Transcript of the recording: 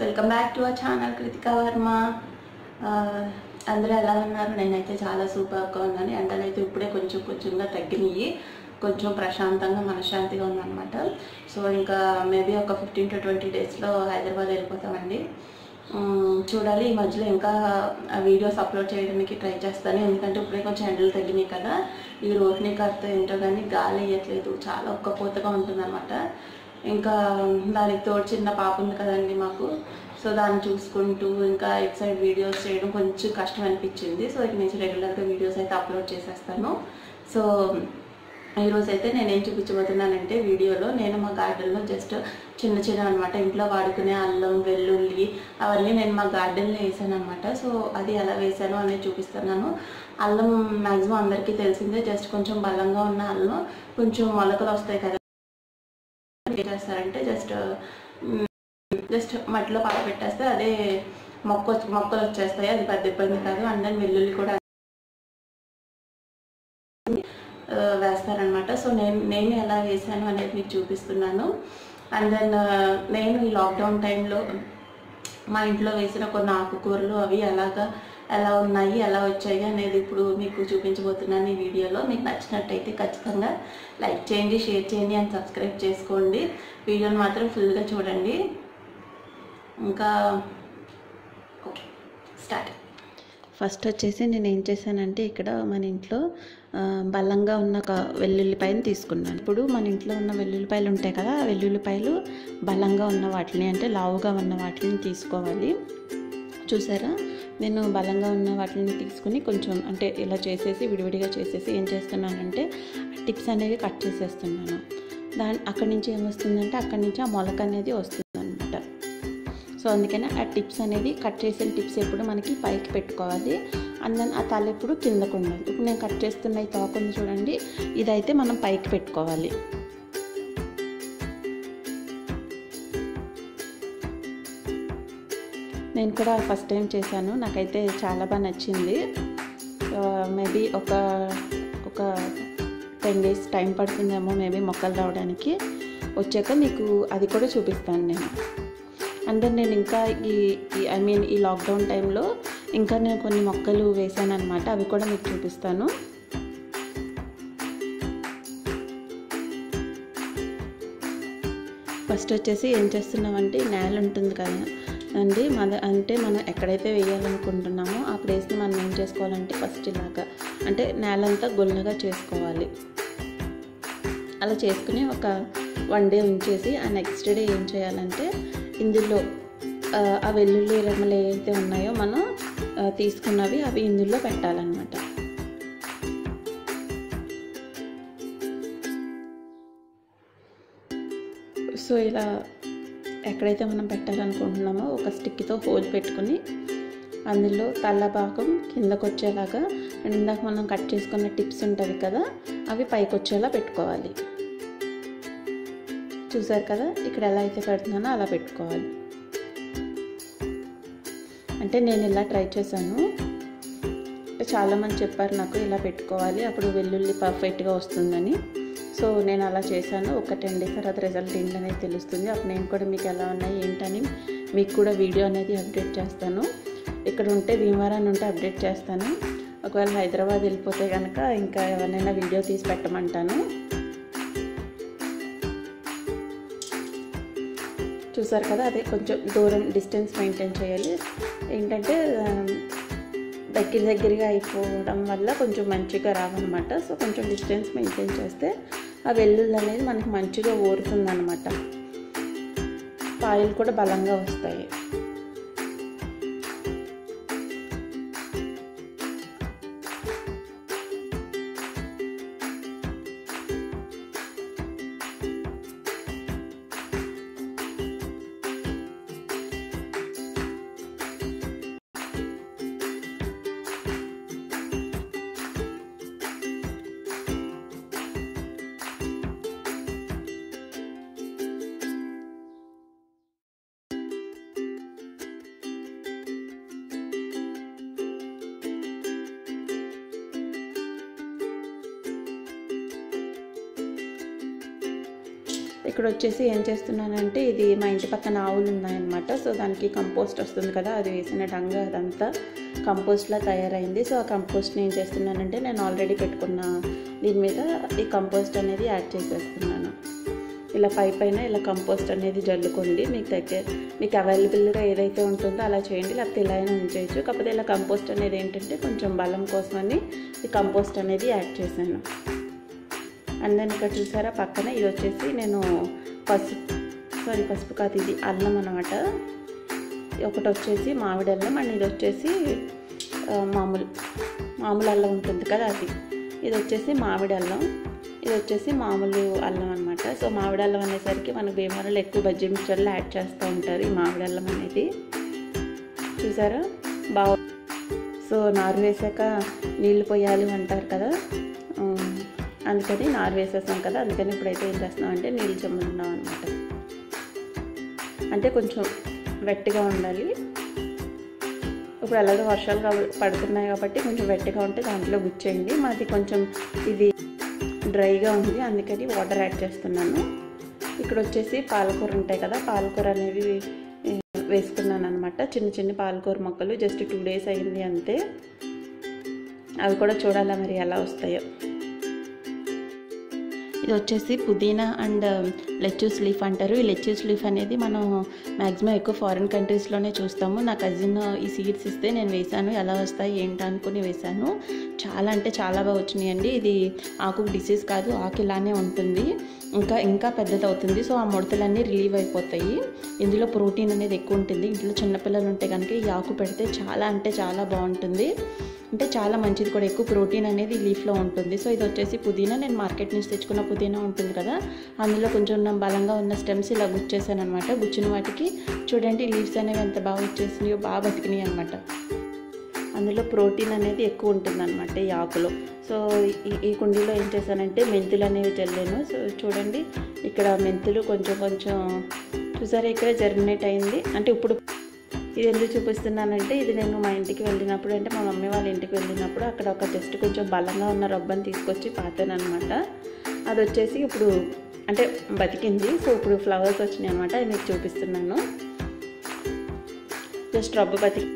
Welcome back to our channel Kritika Varma అందరూ ఎలా ఉన్నారు? నేనైతే చాలా సూపర్గా ఉన్నాను. ఎండలు అయితే ఇప్పుడే కొంచెం కొంచెంగా తగ్గినాయి. కొంచెం ప్రశాంతంగా మనశ్శాంతిగా ఉందన్నమాట. సో ఇంకా మేబీ ఒక ఫిఫ్టీన్ టు ట్వంటీ డేస్లో హైదరాబాద్ వెళ్ళిపోతామండి. చూడాలి. ఈ మధ్యలో ఇంకా వీడియోస్ అప్లోడ్ చేయడానికి ట్రై చేస్తాను. ఎందుకంటే ఇప్పుడే కొంచెం ఎండలు తగ్గినాయి కదా. ఈ రోహిణి కర్త ఏంటో కానీ గాలి వేయట్లేదు. చాలా ఒక్కపోతగా ఉంటుందన్నమాట. ఇంకా దానికి తోడు చిన్న పాప ఉంది కదండి మాకు. సో దాన్ని చూసుకుంటూ ఇంకా ఇట్ సైడ్ వీడియోస్ చేయడం కొంచెం కష్టం అనిపించింది. సో ఇక నుంచి రెగ్యులర్గా వీడియోస్ అయితే అప్లోడ్ చేసేస్తాను. సో ఈరోజు అయితే నేను ఏం చూపించబోతున్నానంటే వీడియోలో నేను మా గార్డెన్లో జస్ట్ చిన్న చిన్న అనమాట ఇంట్లో వాడుకునే అల్లం వెల్లుల్లి అవన్నీ నేను మా గార్డెన్లో వేసాను అనమాట సో అది ఎలా వేసాను అనేది చూపిస్తున్నాను. అల్లం మ్యాక్సిమం అందరికీ తెలిసిందే. జస్ట్ కొంచెం బలంగా ఉన్న అల్లం కొంచెం మొలకలు వస్తాయి కదా ఏం చేస్తారంటే జస్ట్ జస్ట్ మట్టిలో పాట పెట్టేస్తే అదే మొక్క మొక్కలు వచ్చేస్తాయి. అది పెద్ద ఇబ్బంది కాదు. అండ్ దాని వెల్లుల్లి కూడా వేస్తారనమాట సో నేను నేను ఎలా వేసాను అనేది మీకు చూపిస్తున్నాను. అండ్ దెన్ నేను ఈ లాక్డౌన్ టైంలో మా ఇంట్లో వేసిన కొన్ని ఆకుకూరలు అవి ఎలాగా ఎలా ఉన్నాయి ఎలా వచ్చాయి అనేది ఇప్పుడు మీకు చూపించబోతున్నాను ఈ వీడియోలో. మీకు నచ్చినట్టయితే ఖచ్చితంగా లైక్ చేయండి షేర్ చేయండి అండ్ సబ్స్క్రైబ్ చేసుకోండి. వీడియోని మాత్రం ఫుల్గా చూడండి. ఇంకా ఓకే స్టార్ట్. ఫస్ట్ వచ్చేసి నేను ఏం చేశానంటే ఇక్కడ మన ఇంట్లో బలంగా ఉన్న ఒక వెల్లుల్లిపాయని తీసుకున్నాను. ఇప్పుడు మన ఇంట్లో ఉన్న వెల్లుల్లిపాయలు ఉంటాయి కదా ఆ వెల్లుల్లిపాయలు బలంగా ఉన్న వాటిని అంటే లావుగా ఉన్న వాటిని తీసుకోవాలి. చూసారా? నేను బలంగా ఉన్న వాటిని తీసుకుని కొంచెం అంటే ఇలా చేసేసి విడివిడిగా చేసేసి ఏం చేస్తున్నానంటే టిప్స్ అనేవి కట్ చేసేస్తున్నాను. దాని అక్కడి నుంచి ఏమొస్తుందంటే అక్కడి నుంచి ఆ మొలక అనేది వస్తుంది అనమాట సో అందుకని ఆ టిప్స్ అనేది కట్ చేసిన టిప్స్ ఎప్పుడు మనకి పైకి పెట్టుకోవాలి. అండ్ దెన్ ఆ తల ఎప్పుడు కిందకు ఉండాలి. ఇప్పుడు నేను కట్ చేస్తున్న ఈ తోకుంది చూడండి ఇదైతే మనం పైకి పెట్టుకోవాలి. నేను కూడా ఫస్ట్ టైం చేశాను. నాకైతే చాలా బాగా నచ్చింది. మేబీ ఒక ఒక టెన్ డేస్ టైం పడుతుందేమో మేబీ మొక్కలు రావడానికి. వచ్చాక మీకు అది కూడా చూపిస్తాను నేను. అంటే నేను ఇంకా ఈ ఐ మీన్ ఈ లాక్డౌన్ టైంలో ఇంకా నేను కొన్ని మొక్కలు వేసాను అనమాట అవి కూడా మీకు చూపిస్తాను. ఫస్ట్ వచ్చేసి ఏం చేస్తున్నామంటే నేల ఉంటుంది కదా అండి. మన అంటే మనం ఎక్కడైతే వేయాలనుకుంటున్నామో ఆ ప్లేస్ని మనం ఏం చేసుకోవాలంటే ఫస్ట్ ఇలాగా అంటే నేలంతా గుల్లగా చేసుకోవాలి. అలా చేసుకుని ఒక వన్ డే ఉంచేసి ఆ నెక్స్ట్ డే ఏం చేయాలంటే ఇందులో ఆ, వెల్లుల్లి రెమ్మలు ఏవైతే ఉన్నాయో మనం తీసుకున్నవి అవి ఇందులో పెట్టాలన్నమాట. సో ఇలా ఎక్కడైతే మనం పెట్టాలనుకుంటున్నామో ఒక స్టిక్తో హోల్ పెట్టుకుని అందులో తల్ల భాగం కిందకు వచ్చేలాగా అండ్ ఇందాక మనం కట్ చేసుకున్న టిప్స్ ఉంటుంది కదా అవి పైకి వచ్చేలా పెట్టుకోవాలి. చూసారు కదా ఇక్కడ ఎలా అయితే పెడుతున్నానో అలా పెట్టుకోవాలి. అంటే నేను ఇలా ట్రై చేశాను. చాలామంది చెప్పారు నాకు ఇలా పెట్టుకోవాలి అప్పుడు వెల్లుల్లి పర్ఫెక్ట్గా వస్తుందని. సో నేను అలా చేశాను. ఒక టెన్ డేస్ తర్వాత రిజల్ట్ ఏంటనేది తెలుస్తుంది. అప్పుడు నేను కూడా మీకు ఎలా ఉన్నాయి ఏంటని మీకు కూడా వీడియో అనేది అప్డేట్ చేస్తాను. ఇక్కడ ఉంటే భీమవరాన్ని ఉంటే అప్డేట్ చేస్తాను. ఒకవేళ హైదరాబాద్ వెళ్ళిపోతే కనుక ఇంకా ఎవరినైనా వీడియో తీసి పెట్టమంటాను. చూసారు కదా అదే కొంచెం దూరం డిస్టెన్స్ మెయింటైన్ చేయాలి. ఏంటంటే దగ్గర దగ్గరగా అయిపోవడం వల్ల కొంచెం మంచిగా రావన్నమాట. సో కొంచెం డిస్టెన్స్ మెయింటైన్ చేస్తే ఆ వెల్లుల్లి అనేది మనకి మంచిగా ఊరుతుందన్నమాట. పాయలు కూడా బలంగా వస్తాయి. ఇక్కడ వచ్చేసి ఏం చేస్తున్నానంటే ఇది మా ఇంటి పక్కన ఆవులు ఉన్నాయన్నమాట. సో దానికి కంపోస్ట్ వస్తుంది కదా అది వేసిన డంగ అదంతా కంపోస్ట్లా తయారైంది. సో ఆ కంపోస్ట్ని ఏం చేస్తున్నానంటే నేను ఆల్రెడీ పెట్టుకున్న దీని మీద ఈ కంపోస్ట్ అనేది యాడ్ చేసేస్తున్నాను. ఇలా పై పైన ఇలా కంపోస్ట్ అనేది జల్లుకోండి. మీకు దగ్గర మీకు అవైలబుల్గా ఏదైతే ఉంటుందో అలా చేయండి. లేకపోతే ఇలా అయినా ఉంచేయచ్చు కాకపోతే ఇలా కంపోస్ట్ అనేది ఏంటంటే కొంచెం బలం కోసమని ఈ కంపోస్ట్ అనేది యాడ్ చేశాను. అండ్ దెన్ ఇక్కడ చూసారా పక్కన ఇది వచ్చేసి నేను పసుపు సారీ పసుపు కాదు ఇది అల్లం అనమాట ఒకటి వచ్చేసి మామిడి అల్లం అండ్ ఇది వచ్చేసి మామూలు మామూలు అల్లం ఉంటుంది కదా అది. ఇది వచ్చేసి మామిడి అల్లం ఇది వచ్చేసి మామూలు అల్లం అనమాట సో మామిడి అల్లం అనేసరికి మన భీమవరంలో ఎక్కువ బజ్జీ మిక్చర్లో యాడ్ చేస్తూ ఉంటారు ఈ మామిడి అల్లం అనేది. చూసారా? బాగు సో నారు వేసాక నీళ్ళు పోయాలి అంటారు కదా. అందుకని నారు వేసేసాం కదా అందుకని ఇప్పుడైతే ఏం చేస్తున్నాం అంటే నీళ్ళు చెమ్ముతున్నాం అనమాట అంటే కొంచెం వెట్టిగా ఉండాలి. ఇప్పుడు ఎలాగో వర్షాలు పడుతున్నాయి కాబట్టి కొంచెం వెట్టిగా ఉంటే దాంట్లో గుచ్చేయండి. మాది కొంచెం ఇది డ్రైగా ఉంది అందుకని వాటర్ యాడ్ చేస్తున్నాను. ఇక్కడ వచ్చేసి పాలకూర ఉంటాయి కదా పాలకూర అనేవి వేసుకున్నాను అనమాట చిన్న చిన్న పాలకూర మొక్కలు జస్ట్ టూ డేస్ అయింది అంతే. అవి కూడా చూడాలా మరి ఎలా వస్తాయో. ఇది వచ్చేసి పుదీనా అండ్ లెచ్యూస్ లీఫ్ అంటారు. ఈ లెచ్యూస్ లీఫ్ అనేది మనం మ్యాక్సిమం ఎక్కువ ఫారిన్ కంట్రీస్లోనే చూస్తాము. నా కజిన్ ఈ సీడ్స్ ఇస్తే నేను వేశాను. ఎలా వస్తాయి ఏంటి అనుకుని వేశాను. చాలా అంటే చాలా బాగా వచ్చినాయండి. ఇది ఆకు డిసీజ్ కాదు ఆకు ఇలానే ఉంటుంది. ఇంకా ఇంకా పెద్దది అవుతుంది సో ఆ ముడతలన్నీ రిలీవ్ అయిపోతాయి. ఇందులో ప్రోటీన్ అనేది ఎక్కువ ఉంటుంది. ఇంట్లో చిన్నపిల్లలు ఉంటే కనుక ఈ ఆకు పెడితే చాలా అంటే చాలా బాగుంటుంది. అంటే చాలా మంచిది కూడా. ఎక్కువ ప్రోటీన్ అనేది లీఫ్లో ఉంటుంది. సో ఇది వచ్చేసి పుదీనా. నేను మార్కెట్ నుంచి తెచ్చుకున్న పుదీనా ఉంటుంది కదా. అందులో కొంచెం మనం బలంగా ఉన్న స్టెమ్స్ ఇలా గుచ్చేసాను అనమాట గుచ్చిన వాటికి చూడండి లీవ్స్ అనేవి ఎంత బాగా వచ్చేసినాయో బాగా బతికినాయి అనమాట అందులో ప్రోటీన్ అనేది ఎక్కువ ఉంటుంది అనమాట ఈ ఆకులో. సో ఈ ఈ కుండీలో ఏం చేశానంటే మెంతులు అనేవి చల్లాను. సో చూడండి ఇక్కడ మెంతులు కొంచెం కొంచెం చూసారా ఇక్కడ జర్మినేట్ అయింది. అంటే ఇప్పుడు ఇది ఎందుకు చూపిస్తున్నానంటే ఇది నేను మా ఇంటికి వెళ్ళినప్పుడు అంటే మా మమ్మీ వాళ్ళ ఇంటికి వెళ్ళినప్పుడు అక్కడ ఒక జస్ట్ కొంచెం బలంగా ఉన్న రబ్బని తీసుకొచ్చి పాతాను అనమాట అది వచ్చేసి ఇప్పుడు అంటే బతికింది. సో ఇప్పుడు ఫ్లవర్స్ వచ్చినాయి అనమాట అది మీకు చూపిస్తున్నాను. జస్ట్ రబ్బు బతికి